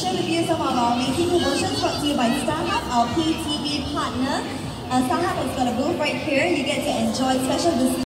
share with you some of our amazing promotions brought to you by StarHub, our PTV partner. Uh, StarHub has got a booth right here. You get to enjoy special discounts